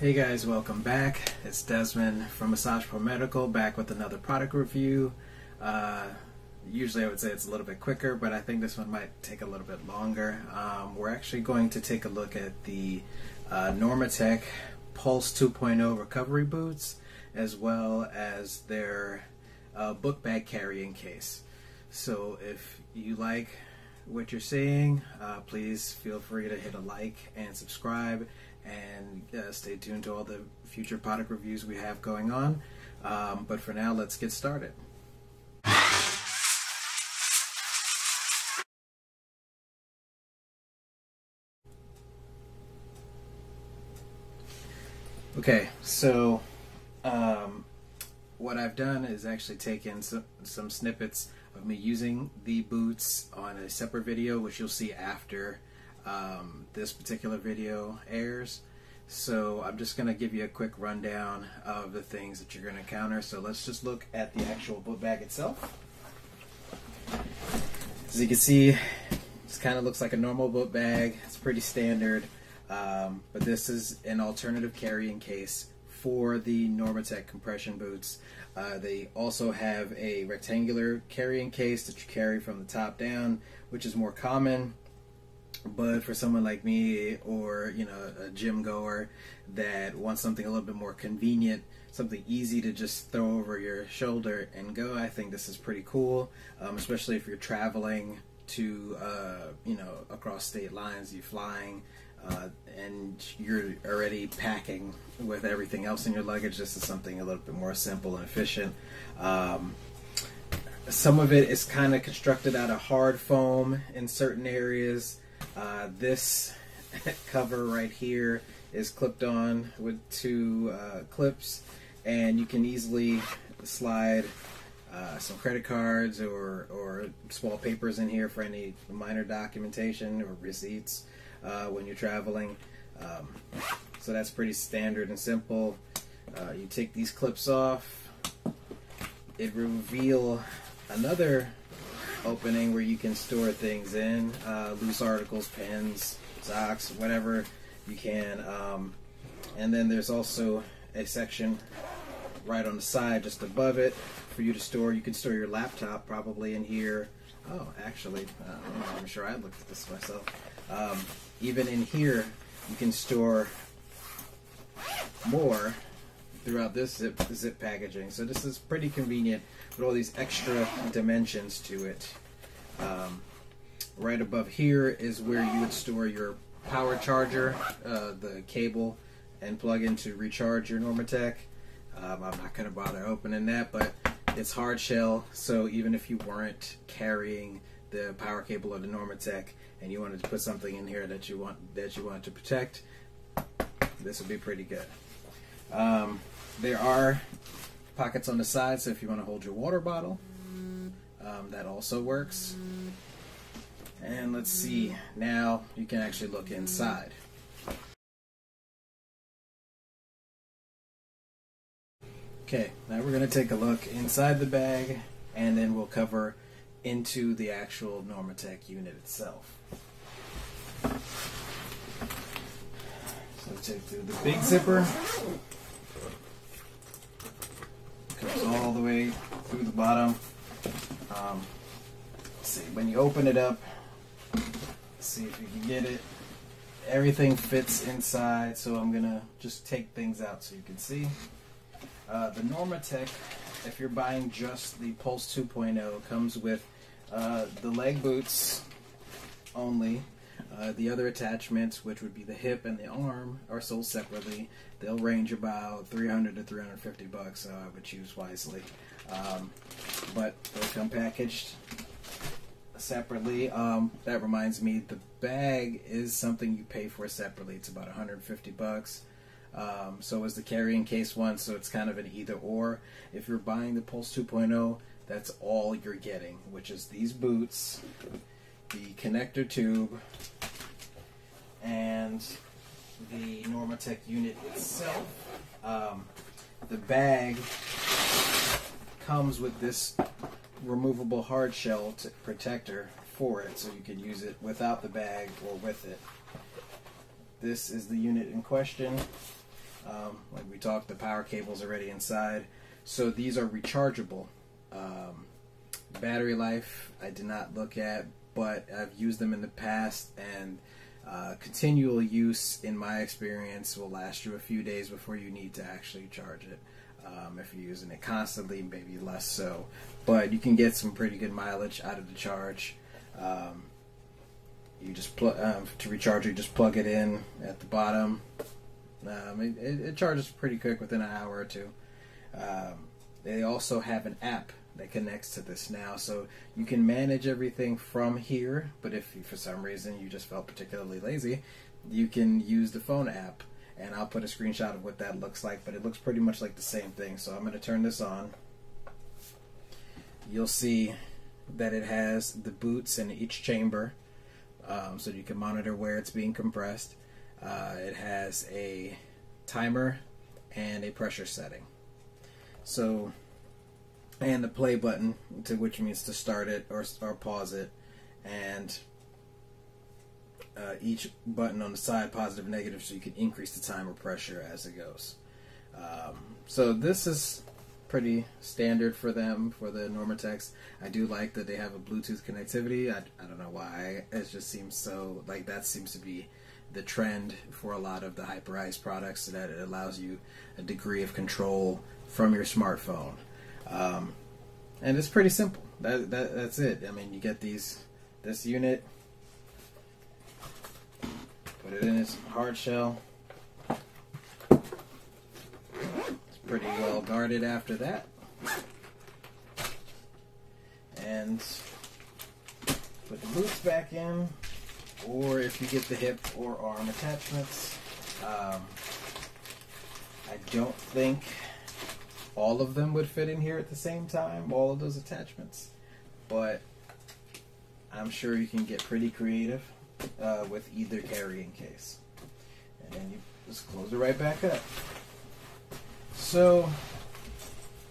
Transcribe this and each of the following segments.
Hey guys, welcome back. It's Desmond from Massage Pro Medical back with another product review. Uh, usually I would say it's a little bit quicker, but I think this one might take a little bit longer. Um, we're actually going to take a look at the uh, Normatec Pulse 2.0 recovery boots as well as their uh, book bag carrying case. So if you like what you're seeing, uh, please feel free to hit a like and subscribe and uh, stay tuned to all the future product reviews we have going on. Um, but for now, let's get started. Okay, so um, what I've done is actually taken some, some snippets of me using the boots on a separate video, which you'll see after um, this particular video airs. So I'm just going to give you a quick rundown of the things that you're going to encounter. So let's just look at the actual book bag itself. As you can see, this kind of looks like a normal book bag. It's pretty standard, um, but this is an alternative carrying case for the Normatec compression boots. Uh, they also have a rectangular carrying case that you carry from the top down, which is more common. But for someone like me or you know a gym goer that wants something a little bit more convenient, something easy to just throw over your shoulder and go, I think this is pretty cool, um, especially if you're traveling to uh, you know across state lines, you're flying, uh, and you're already packing with everything else in your luggage. This is something a little bit more simple and efficient. Um, some of it is kind of constructed out of hard foam in certain areas. Uh, this cover right here is clipped on with two uh, clips, and you can easily slide uh, some credit cards or, or small papers in here for any minor documentation or receipts uh, when you're traveling. Um, so that's pretty standard and simple. Uh, you take these clips off. It reveal another opening where you can store things in, uh, loose articles, pens, socks, whatever you can. Um, and then there's also a section right on the side just above it for you to store. You can store your laptop probably in here. Oh, actually, uh, I'm sure I looked at this myself. Um, even in here, you can store more throughout this zip, zip packaging. So this is pretty convenient with all these extra dimensions to it. Um, right above here is where you would store your power charger, uh, the cable, and plug in to recharge your Normatec. Um, I'm not going to bother opening that, but it's hard shell, so even if you weren't carrying the power cable of the Normatec and you wanted to put something in here that you want that you want to protect, this would be pretty good. Um, there are pockets on the side, so if you want to hold your water bottle, um, that also works. And let's see, now you can actually look inside. Okay, now we're going to take a look inside the bag and then we'll cover into the actual Normatec unit itself. So take through the big zipper. Comes all the way through the bottom. Um, see, when you open it up, see if you can get it. Everything fits inside, so I'm gonna just take things out so you can see. Uh, the Normatec, if you're buying just the Pulse 2.0, comes with uh, the leg boots only. Uh, the other attachments, which would be the hip and the arm, are sold separately. They'll range about 300 to 350 bucks, so I would choose wisely. Um, but they come packaged separately. Um, that reminds me, the bag is something you pay for separately. It's about 150 bucks. Um, so is the carrying case one, so it's kind of an either or. If you're buying the Pulse 2.0, that's all you're getting, which is these boots, the connector tube, and the Normatec unit itself. Um, the bag comes with this removable hard shell protector for it, so you can use it without the bag or with it. This is the unit in question. Um, like we talked, the power cable's already inside. So these are rechargeable. Um, battery life, I did not look at, but I've used them in the past, and uh, continual use, in my experience, will last you a few days before you need to actually charge it. Um, if you're using it constantly, maybe less so. But you can get some pretty good mileage out of the charge. Um, you just um, to recharge. You just plug it in at the bottom. Um, it, it, it, charges pretty quick within an hour or two. Um, they also have an app that connects to this now, so you can manage everything from here. But if for some reason you just felt particularly lazy, you can use the phone app, and I'll put a screenshot of what that looks like. But it looks pretty much like the same thing. So I'm going to turn this on. You'll see that it has the boots in each chamber um, so you can monitor where it's being compressed. Uh, it has a timer and a pressure setting. So, and the play button, to which means to start it or, or pause it, and uh, each button on the side, positive, negative, so you can increase the time or pressure as it goes. Um, so this is pretty standard for them for the Normatecs. I do like that they have a Bluetooth connectivity. I, I don't know why. It just seems so like that seems to be the trend for a lot of the Hyperice products that it allows you a degree of control from your smartphone. Um, and it's pretty simple. That, that that's it. I mean, you get these this unit, put it in its hard shell It's pretty well guarded after that. And put the boots back in, or if you get the hip or arm attachments. Um, I don't think all of them would fit in here at the same time, all of those attachments, but I'm sure you can get pretty creative uh, with either carrying case. And then you just close it right back up. So,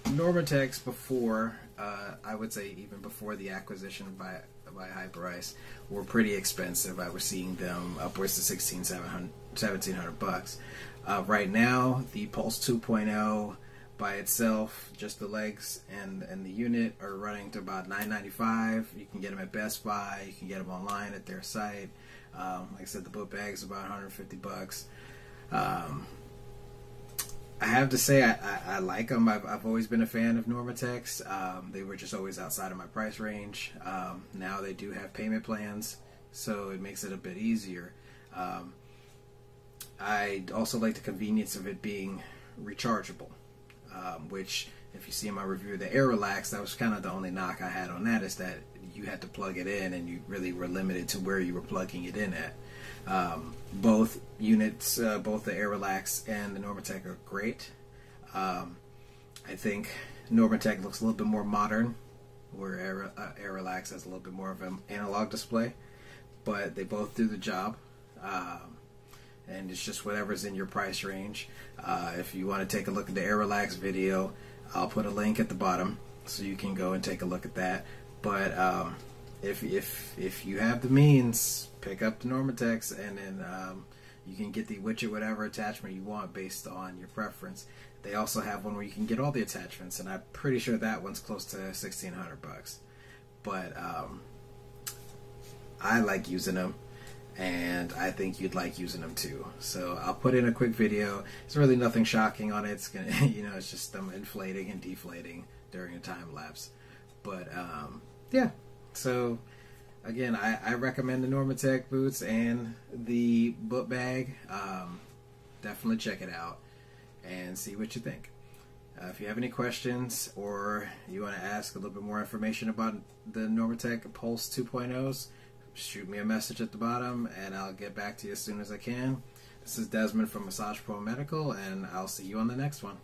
Normatecs before, uh, I would say even before the acquisition by by Hyperice, were pretty expensive. I was seeing them upwards to 16, 1700 bucks. Uh, right now, the Pulse 2.0 by itself, just the legs and and the unit are running to about 9.95. You can get them at Best Buy. You can get them online at their site. Um, like I said, the book bag is about 150 bucks. Um, I have to say I, I, I like them. I've, I've, always been a fan of Normatecs. Um, they were just always outside of my price range. Um, now they do have payment plans, so it makes it a bit easier. Um, I also like the convenience of it being rechargeable, um, which if you see in my review of the Air Relax, that was kind of the only knock I had on that is that you had to plug it in and you really were limited to where you were plugging it in at. Um, both units, uh, both the Air Relax and the Normatec are great. Um, I think Normatec looks a little bit more modern, where Air, uh, Air Relax has a little bit more of an analog display, but they both do the job. Um, and it's just whatever's in your price range. Uh, if you want to take a look at the Air Relax video, I'll put a link at the bottom so you can go and take a look at that. But um, if if if you have the means, pick up the Normatecs, and then um, you can get the widget whatever attachment you want based on your preference. They also have one where you can get all the attachments, and I'm pretty sure that one's close to sixteen hundred bucks. But um, I like using them, and I think you'd like using them too. So I'll put in a quick video. It's really nothing shocking on it. It's gonna, you know, it's just them inflating and deflating during a time lapse. But um, yeah, so again, I, I recommend the Normatec boots and the book bag. Um, definitely check it out and see what you think. Uh, if you have any questions or you want to ask a little bit more information about the Normatec Pulse 2.0s, shoot me a message at the bottom and I'll get back to you as soon as I can. This is Desmond from Massage Pro Medical, and I'll see you on the next one.